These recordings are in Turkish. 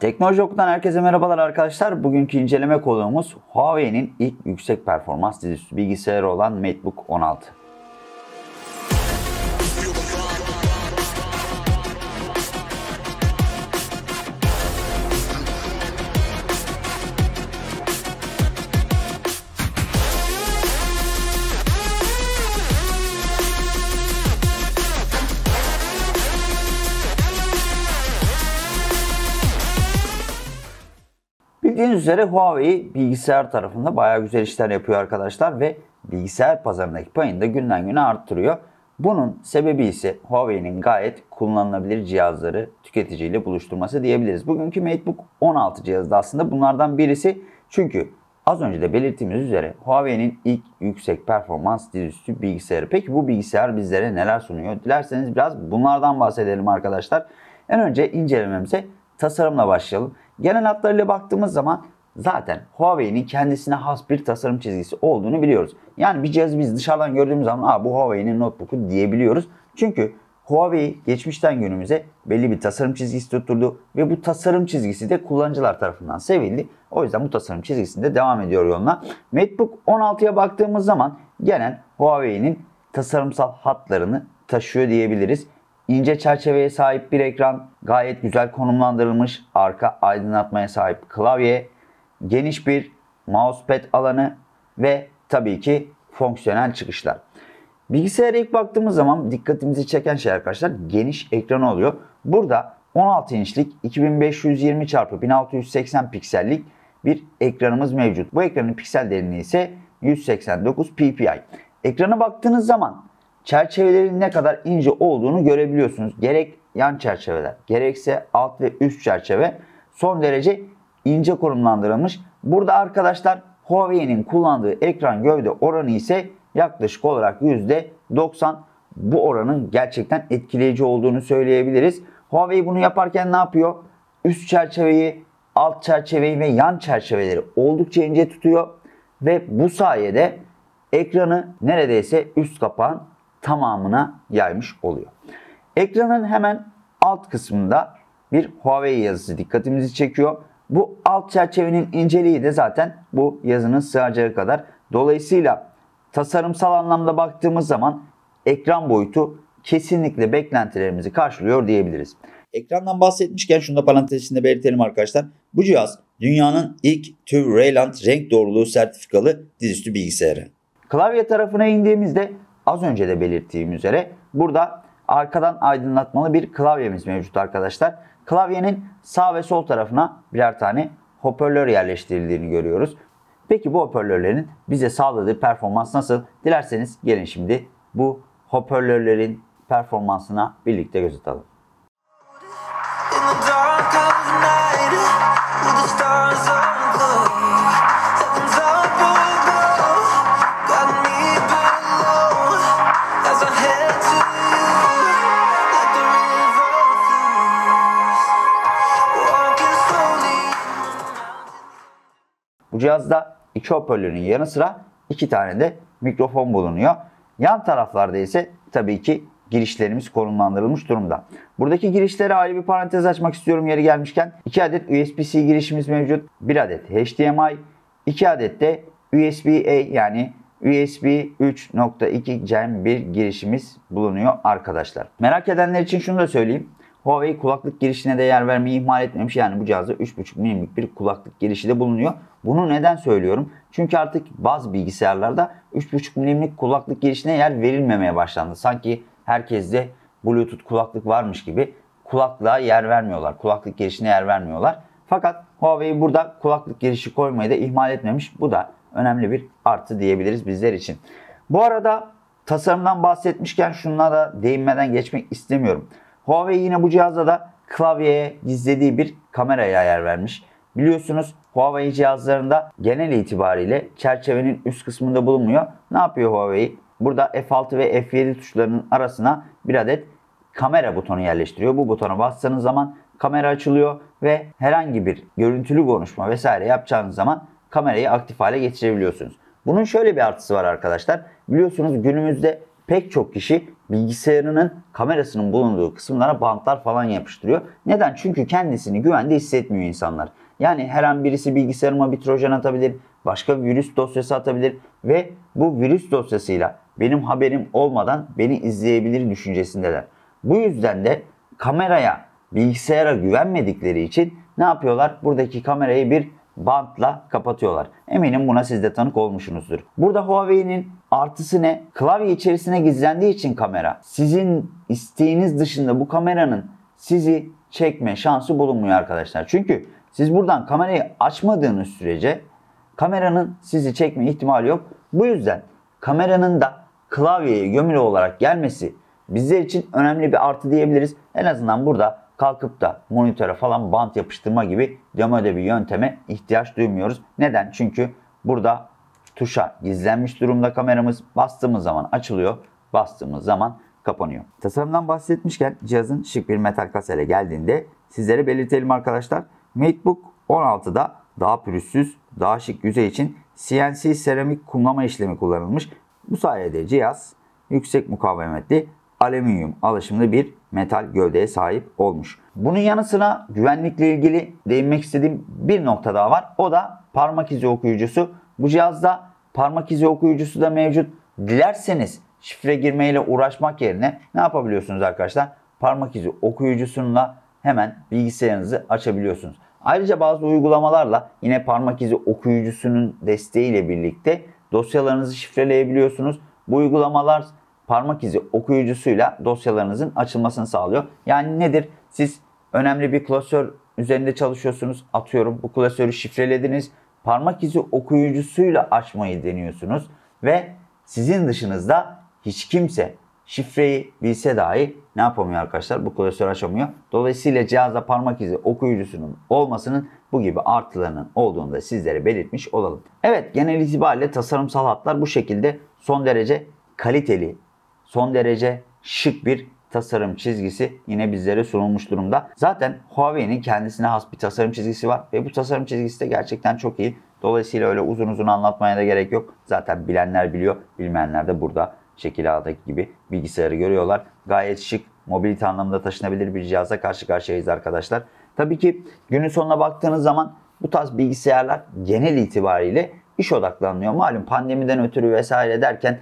Teknoloji Oku'dan herkese merhabalar arkadaşlar. Bugünkü inceleme konuğumuz Huawei'nin ilk yüksek performans dizüstü bilgisayarı olan MateBook 16. Bildiğiniz üzere Huawei bilgisayar tarafında bayağı güzel işler yapıyor arkadaşlar ve bilgisayar pazarındaki payını da günden güne arttırıyor. Bunun sebebi ise Huawei'nin gayet kullanılabilir cihazları tüketiciyle buluşturması diyebiliriz. Bugünkü MateBook 16 cihazı da aslında bunlardan birisi. Çünkü az önce de belirttiğimiz üzere Huawei'nin ilk yüksek performans dizüstü bilgisayarı. Peki bu bilgisayar bizlere neler sunuyor? Dilerseniz biraz bunlardan bahsedelim arkadaşlar. En önce incelememize tasarımla başlayalım. Genel hatlarıyla baktığımız zaman zaten Huawei'nin kendisine has bir tasarım çizgisi olduğunu biliyoruz. Yani bir cihazı biz dışarıdan gördüğümüz zaman Aa, bu Huawei'nin notebook'u diyebiliyoruz. Çünkü Huawei geçmişten günümüze belli bir tasarım çizgisi tutturdu ve bu tasarım çizgisi de kullanıcılar tarafından sevildi. O yüzden bu tasarım çizgisinde devam ediyor yoluna. MateBook 16'ya baktığımız zaman genel Huawei'nin tasarımsal hatlarını taşıyor diyebiliriz. İnce çerçeveye sahip bir ekran, gayet güzel konumlandırılmış arka aydınlatmaya sahip klavye, geniş bir mousepad alanı ve tabii ki fonksiyonel çıkışlar. Bilgisayara ilk baktığımız zaman dikkatimizi çeken şey arkadaşlar geniş ekran oluyor. Burada 16 inçlik 2520 x 1680 piksellik bir ekranımız mevcut. Bu ekranın piksel derinliği ise 189 ppi. Ekrana baktığınız zaman çerçevelerin ne kadar ince olduğunu görebiliyorsunuz. Gerek yan çerçeveler gerekse alt ve üst çerçeve son derece ince konumlandırılmış. Burada arkadaşlar Huawei'nin kullandığı ekran gövde oranı ise yaklaşık olarak %90. Bu oranın gerçekten etkileyici olduğunu söyleyebiliriz. Huawei bunu yaparken ne yapıyor? Üst çerçeveyi, alt çerçeveyi ve yan çerçeveleri oldukça ince tutuyor. Ve bu sayede ekranı neredeyse üst kapağın tamamına yaymış oluyor. Ekranın hemen alt kısmında bir Huawei yazısı dikkatimizi çekiyor. Bu alt çerçevenin inceliği de zaten bu yazının sığacağı kadar. Dolayısıyla tasarımsal anlamda baktığımız zaman ekran boyutu kesinlikle beklentilerimizi karşılıyor diyebiliriz. Ekrandan bahsetmişken şunu da parantez içinde belirtelim arkadaşlar. Bu cihaz dünyanın ilk TÜV Rayland renk doğruluğu sertifikalı dizüstü bilgisayarı. Klavye tarafına indiğimizde az önce de belirttiğim üzere burada arkadan aydınlatmalı bir klavyemiz mevcut arkadaşlar. Klavyenin sağ ve sol tarafına birer tane hoparlör yerleştirildiğini görüyoruz. Peki bu hoparlörlerin bize sağladığı performans nasıl? Dilerseniz gelin şimdi bu hoparlörlerin performansına birlikte göz atalım. Cihazda iki hoparlörün yanı sıra iki tane de mikrofon bulunuyor. Yan taraflarda ise tabii ki girişlerimiz konumlandırılmış durumda. Buradaki girişlere ayrı bir parantez açmak istiyorum yeri gelmişken. 2 adet USB-C girişimiz mevcut. 1 adet HDMI, 2 adet de USB-A yani USB 3.2 Gen 1 girişimiz bulunuyor arkadaşlar. Merak edenler için şunu da söyleyeyim. Huawei kulaklık girişine de yer vermeyi ihmal etmemiş. Yani bu cihazda 3.5 mm'lik bir kulaklık girişi de bulunuyor. Bunu neden söylüyorum? Çünkü artık bazı bilgisayarlarda 3.5 mm'lik kulaklık girişine yer verilmemeye başlandı. Sanki herkeste Bluetooth kulaklık varmış gibi kulaklığa yer vermiyorlar. Kulaklık girişine yer vermiyorlar. Fakat Huawei burada kulaklık girişi koymayı da ihmal etmemiş. Bu da önemli bir artı diyebiliriz bizler için. Bu arada tasarımdan bahsetmişken şunlara da değinmeden geçmek istemiyorum. Huawei yine bu cihazda da klavyeye gizlediği bir kameraya yer vermiş. Biliyorsunuz Huawei cihazlarında genel itibariyle çerçevenin üst kısmında bulunmuyor. Ne yapıyor Huawei? Burada F6 ve F7 tuşlarının arasına bir adet kamera butonu yerleştiriyor. Bu butona bastığınız zaman kamera açılıyor ve herhangi bir görüntülü konuşma vesaire yapacağınız zaman kamerayı aktif hale getirebiliyorsunuz. Bunun şöyle bir artısı var arkadaşlar. Biliyorsunuz günümüzde pek çok kişi bilgisayarının kamerasının bulunduğu kısımlara bantlar falan yapıştırıyor. Neden? Çünkü kendisini güvende hissetmiyor insanlar. Yani her an birisi bilgisayarıma bir trojan atabilir, başka bir virüs dosyası atabilir ve bu virüs dosyasıyla benim haberim olmadan beni izleyebilir düşüncesindeler. Bu yüzden de kameraya, bilgisayara güvenmedikleri için ne yapıyorlar? Buradaki kamerayı bir bantla kapatıyorlar. Eminim buna siz de tanık olmuşsunuzdur. Burada Huawei'nin artısı ne? Klavye içerisine gizlendiği için kamera. Sizin isteğiniz dışında bu kameranın sizi çekme şansı bulunmuyor arkadaşlar. Çünkü siz buradan kamerayı açmadığınız sürece kameranın sizi çekme ihtimali yok. Bu yüzden kameranın da klavyeye gömülü olarak gelmesi bizler için önemli bir artı diyebiliriz. En azından burada kalkıp da monitöre falan bant yapıştırma gibi demode bir yönteme ihtiyaç duymuyoruz. Neden? Çünkü burada tuşa gizlenmiş durumda kameramız bastığımız zaman açılıyor, bastığımız zaman kapanıyor. Tasarımdan bahsetmişken cihazın şık bir metal kaseyle geldiğinde sizlere belirtelim arkadaşlar. MateBook 16'da daha pürüzsüz, daha şık yüzey için CNC seramik kumlama işlemi kullanılmış. Bu sayede cihaz yüksek mukavemetli alüminyum alaşımlı bir metal gövdeye sahip olmuş. Bunun yanı sıra güvenlikle ilgili değinmek istediğim bir nokta daha var. O da parmak izi okuyucusu. Bu cihazda parmak izi okuyucusu da mevcut. Dilerseniz şifre girmeyle uğraşmak yerine ne yapabiliyorsunuz arkadaşlar? Parmak izi okuyucusunla hemen bilgisayarınızı açabiliyorsunuz. Ayrıca bazı uygulamalarla yine parmak izi okuyucusunun desteğiyle birlikte dosyalarınızı şifreleyebiliyorsunuz. Bu uygulamalar parmak izi okuyucusuyla dosyalarınızın açılmasını sağlıyor. Yani nedir? Siz önemli bir klasör üzerinde çalışıyorsunuz. Atıyorum bu klasörü şifrelediniz. Parmak izi okuyucusuyla açmayı deniyorsunuz ve sizin dışınızda hiç kimse şifreyi bilse dahi ne yapamıyor arkadaşlar? Bu klasör açamıyor. Dolayısıyla cihazda parmak izi okuyucusunun olmasının bu gibi artılarının olduğunu da sizlere belirtmiş olalım. Evet genel itibariyle tasarımsal hatlar bu şekilde son derece kaliteli, son derece şık bir tasarım çizgisi yine bizlere sunulmuş durumda. Zaten Huawei'nin kendisine has bir tasarım çizgisi var ve bu tasarım çizgisi de gerçekten çok iyi. Dolayısıyla öyle uzun uzun anlatmaya da gerek yok. Zaten bilenler biliyor, bilmeyenler de burada şekil A'daki gibi bilgisayarı görüyorlar. Gayet şık, mobilite anlamında taşınabilir bir cihazla karşı karşıyayız arkadaşlar. Tabii ki günün sonuna baktığınız zaman bu tarz bilgisayarlar genel itibariyle iş odaklanıyor. Malum pandemiden ötürü vesaire derken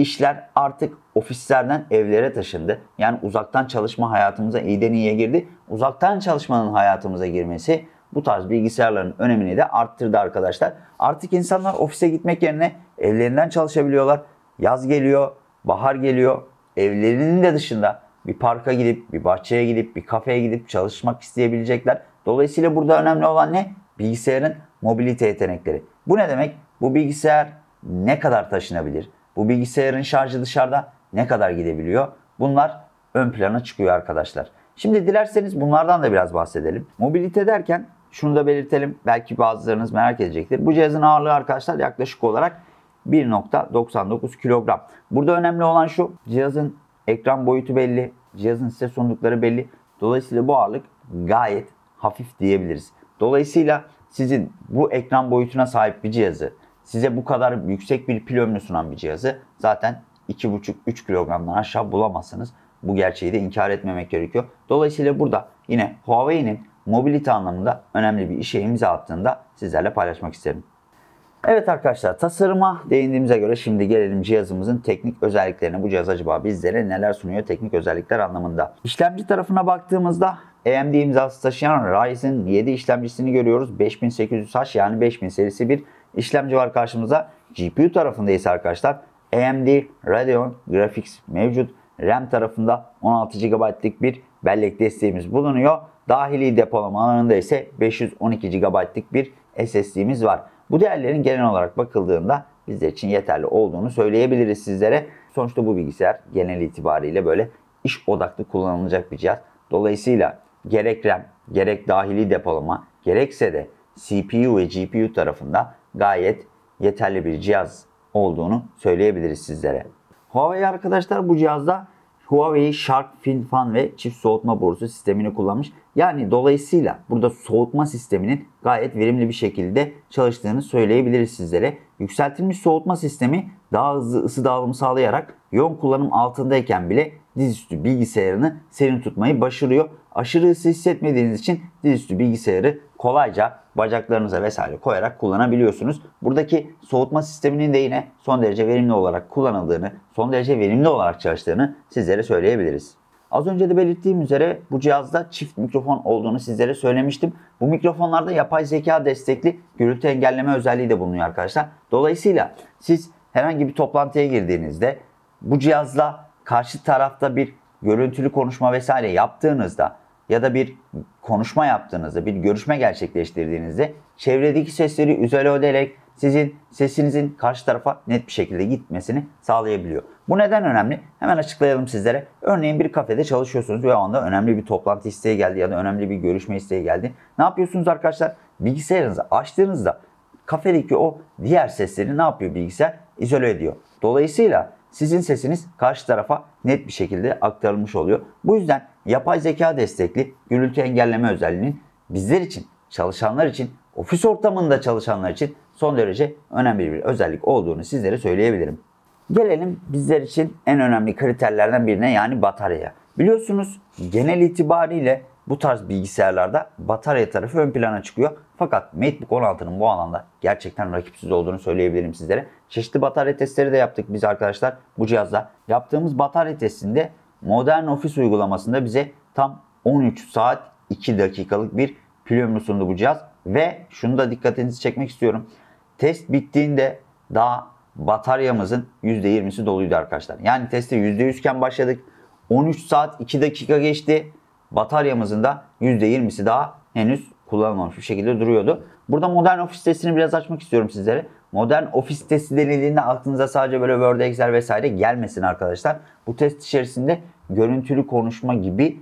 işler artık ofislerden evlere taşındı. Yani uzaktan çalışma hayatımıza iyiden iyiye girdi. Uzaktan çalışmanın hayatımıza girmesi bu tarz bilgisayarların önemini de arttırdı arkadaşlar. Artık insanlar ofise gitmek yerine evlerinden çalışabiliyorlar. Yaz geliyor, bahar geliyor. Evlerinin de dışında bir parka gidip, bir bahçeye gidip, bir kafeye gidip çalışmak isteyebilecekler. Dolayısıyla burada önemli olan ne? Bilgisayarın mobilite yetenekleri. Bu ne demek? Bu bilgisayar ne kadar taşınabilir? Bu bilgisayarın şarjı dışarıda ne kadar gidebiliyor? Bunlar ön plana çıkıyor arkadaşlar. Şimdi dilerseniz bunlardan da biraz bahsedelim. Mobilite derken şunu da belirtelim. Belki bazılarınız merak edecektir. Bu cihazın ağırlığı arkadaşlar yaklaşık olarak 1.99 kilogram. Burada önemli olan şu. Cihazın ekran boyutu belli. Cihazın size sundukları belli. Dolayısıyla bu ağırlık gayet hafif diyebiliriz. Dolayısıyla sizin bu ekran boyutuna sahip bir cihazı size bu kadar yüksek bir pil ömrü sunan bir cihazı zaten 2,5-3 kilogramdan aşağı bulamazsınız. Bu gerçeği de inkar etmemek gerekiyor. Dolayısıyla burada yine Huawei'nin mobilite anlamında önemli bir işe imza attığında sizlerle paylaşmak isterim. Evet arkadaşlar tasarıma değindiğimize göre şimdi gelelim cihazımızın teknik özelliklerine. Bu cihaz acaba bizlere neler sunuyor teknik özellikler anlamında. İşlemci tarafına baktığımızda AMD imzası taşıyan Ryzen 7 işlemcisini görüyoruz. 5800H yani 5000 serisi bir işlemci var karşımıza. GPU tarafında ise arkadaşlar AMD Radeon Graphics mevcut. RAM tarafında 16 GB'lık bir bellek desteğimiz bulunuyor. Dahili depolama alanında ise 512 GB'lık bir SSD'miz var. Bu değerlerin genel olarak bakıldığında bizler için yeterli olduğunu söyleyebiliriz sizlere. Sonuçta bu bilgisayar genel itibariyle böyle iş odaklı kullanılacak bir cihaz. Dolayısıyla gerek RAM, gerek dahili depolama, gerekse de CPU ve GPU tarafında gayet yeterli bir cihaz olduğunu söyleyebiliriz sizlere. Huawei arkadaşlar bu cihazda Huawei Shark Fin Fan ve çift soğutma borusu sistemini kullanmış. Yani dolayısıyla burada soğutma sisteminin gayet verimli bir şekilde çalıştığını söyleyebiliriz sizlere. yükseltilmiş soğutma sistemi daha hızlı ısı dağılımı sağlayarak yoğun kullanım altındayken bile dizüstü bilgisayarını serin tutmayı başarıyor. Aşırı ısı hissetmediğiniz için dizüstü bilgisayarı kolayca bacaklarınıza vesaire koyarak kullanabiliyorsunuz. Buradaki soğutma sisteminin de yine son derece verimli olarak kullanıldığını, son derece verimli olarak çalıştığını sizlere söyleyebiliriz. Az önce de belirttiğim üzere bu cihazda çift mikrofon olduğunu sizlere söylemiştim. Bu mikrofonlarda yapay zeka destekli gürültü engelleme özelliği de bulunuyor arkadaşlar. Dolayısıyla siz herhangi bir toplantıya girdiğinizde bu cihazla karşı tarafta bir görüntülü konuşma vesaire yaptığınızda ya da bir konuşma yaptığınızda, bir görüşme gerçekleştirdiğinizde çevredeki sesleri izole ederek sizin sesinizin karşı tarafa net bir şekilde gitmesini sağlayabiliyor. Bu neden önemli? Hemen açıklayalım sizlere. Örneğin bir kafede çalışıyorsunuz ve o anda önemli bir toplantı isteği geldi ya da önemli bir görüşme isteği geldi. Ne yapıyorsunuz arkadaşlar? Bilgisayarınızı açtığınızda kafedeki o diğer sesleri ne yapıyor bilgisayar? İzole ediyor. Dolayısıyla sizin sesiniz karşı tarafa net bir şekilde aktarılmış oluyor. Bu yüzden yapay zeka destekli gürültü engelleme özelliğinin bizler için, çalışanlar için, ofis ortamında çalışanlar için son derece önemli bir özellik olduğunu sizlere söyleyebilirim. Gelelim bizler için en önemli kriterlerden birine yani bataryaya. Biliyorsunuz genel itibariyle bu tarz bilgisayarlarda batarya tarafı ön plana çıkıyor. Fakat MateBook 16'nın bu alanda gerçekten rakipsiz olduğunu söyleyebilirim sizlere. Çeşitli batarya testleri de yaptık biz arkadaşlar bu cihazda. Yaptığımız batarya testinde modern ofis uygulamasında bize tam 13 saat 2 dakikalık bir pil ömrü sundu bu cihaz. Ve şunu da dikkatinizi çekmek istiyorum. Test bittiğinde daha bataryamızın %20'si doluydu arkadaşlar. Yani teste %100 iken başladık. 13 saat 2 dakika geçti. Bataryamızın da %20'si daha henüz kullanılmamış bir şekilde duruyordu. Burada modern ofis testini biraz açmak istiyorum sizlere. Modern ofis testi denildiğinde aklınıza sadece böyle Word, Excel vesaire gelmesin arkadaşlar. Bu test içerisinde görüntülü konuşma gibi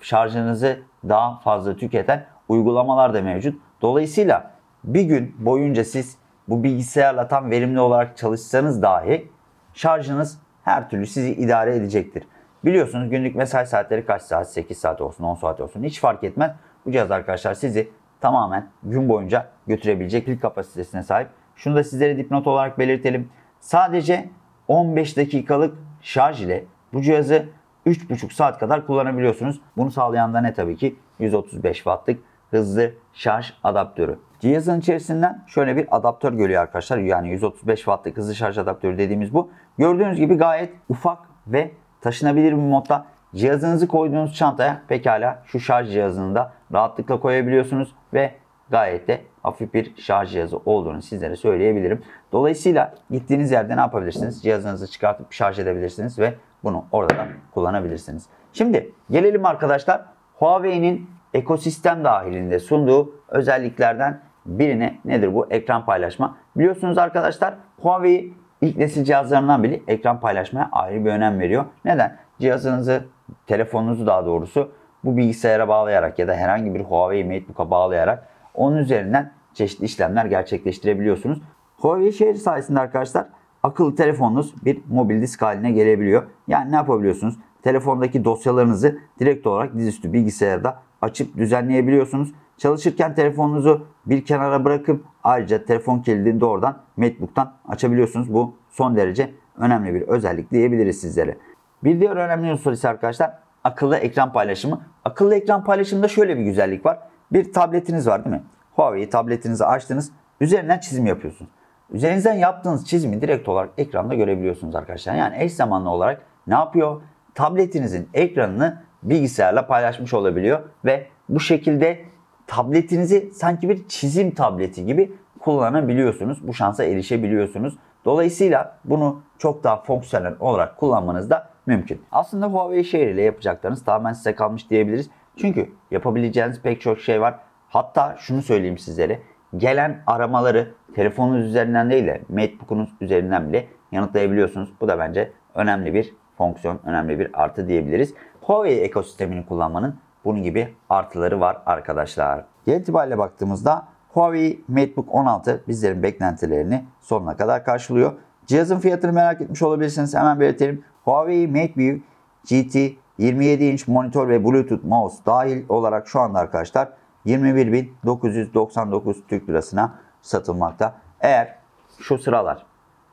şarjınızı daha fazla tüketen uygulamalar da mevcut. Dolayısıyla bir gün boyunca siz bu bilgisayarla tam verimli olarak çalışsanız dahi şarjınız her türlü sizi idare edecektir. Biliyorsunuz günlük mesai saatleri kaç saat? 8 saat olsun, 10 saat olsun hiç fark etmez. Bu cihaz arkadaşlar sizi tamamen gün boyunca götürebilecek pil kapasitesine sahip. Şunu da sizlere dipnot olarak belirtelim. Sadece 15 dakikalık şarj ile bu cihazı 3,5 saat kadar kullanabiliyorsunuz. Bunu sağlayan da ne tabii ki 135 wattlık hızlı şarj adaptörü. Cihazın içerisinden şöyle bir adaptör geliyor arkadaşlar. Yani 135 wattlık hızlı şarj adaptörü dediğimiz bu. Gördüğünüz gibi gayet ufak ve taşınabilir bir modda. Cihazınızı koyduğunuz çantaya pekala şu şarj cihazını da rahatlıkla koyabiliyorsunuz ve gayet de hafif bir şarj cihazı olduğunu sizlere söyleyebilirim. Dolayısıyla gittiğiniz yerde ne yapabilirsiniz? Cihazınızı çıkartıp şarj edebilirsiniz ve bunu orada kullanabilirsiniz. Şimdi gelelim arkadaşlar Huawei'nin ekosistem dahilinde sunduğu özelliklerden birine nedir bu? Ekran paylaşma. Biliyorsunuz arkadaşlar Huawei ilk nesil cihazlarından biri ekran paylaşmaya ayrı bir önem veriyor. Neden? Cihazınızı, telefonunuzu daha doğrusu bu bilgisayara bağlayarak ya da herhangi bir Huawei MateBook'a bağlayarak onun üzerinden çeşitli işlemler gerçekleştirebiliyorsunuz. Huawei şehir sayesinde arkadaşlar akıllı telefonunuz bir mobil disk haline gelebiliyor. Yani ne yapabiliyorsunuz? Telefondaki dosyalarınızı direkt olarak dizüstü bilgisayarda açıp düzenleyebiliyorsunuz. Çalışırken telefonunuzu bir kenara bırakıp ayrıca telefon kilidini de oradan MacBook'tan açabiliyorsunuz. Bu son derece önemli bir özellik diyebiliriz sizlere. Bir diğer önemli unsur ise arkadaşlar akıllı ekran paylaşımı. Akıllı ekran paylaşımında şöyle bir güzellik var. Bir tabletiniz var değil mi? Huawei tabletinizi açtınız. Üzerinden çizim yapıyorsunuz. Üzerinizden yaptığınız çizimi direkt olarak ekranda görebiliyorsunuz arkadaşlar. Yani eş zamanlı olarak ne yapıyor? Tabletinizin ekranını bilgisayarla paylaşmış olabiliyor ve bu şekilde tabletinizi sanki bir çizim tableti gibi kullanabiliyorsunuz. Bu şansa erişebiliyorsunuz. Dolayısıyla bunu çok daha fonksiyonel olarak kullanmanız da mümkün. Aslında Huawei Share ile yapacaklarınız tamamen size kalmış diyebiliriz. Çünkü yapabileceğiniz pek çok şey var. Hatta şunu söyleyeyim sizlere. Gelen aramaları telefonunuz üzerinden değil de MateBook'unuz üzerinden bile yanıtlayabiliyorsunuz. Bu da bence önemli bir fonksiyon, önemli bir artı diyebiliriz. Huawei ekosistemini kullanmanın bunun gibi artıları var arkadaşlar. Genel itibariyle baktığımızda Huawei MateBook 16 bizlerin beklentilerini sonuna kadar karşılıyor. Cihazın fiyatını merak etmiş olabilirsiniz. Hemen belirtelim. Huawei MateView GT 27 inç monitör ve Bluetooth mouse dahil olarak şu anda arkadaşlar 21.999 Türk Lirasına satılmakta. Eğer şu sıralar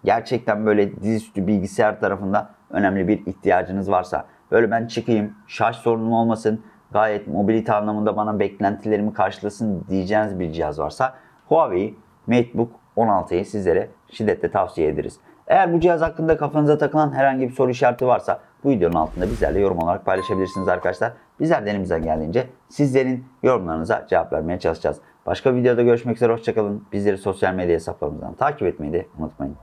gerçekten böyle dizüstü bilgisayar tarafında önemli bir ihtiyacınız varsa böyle ben çıkayım şarj sorunum olmasın gayet mobilite anlamında bana beklentilerimi karşılasın diyeceğiniz bir cihaz varsa Huawei MateBook 16'yı sizlere şiddetle tavsiye ederiz. Eğer bu cihaz hakkında kafanıza takılan herhangi bir soru işareti varsa bu videonun altında bizlerle yorum olarak paylaşabilirsiniz arkadaşlar. Bizler de geldiğince sizlerin yorumlarınıza cevap vermeye çalışacağız. Başka videoda görüşmek üzere hoşçakalın. Bizleri sosyal medya hesaplarımızdan takip etmeyi de unutmayın.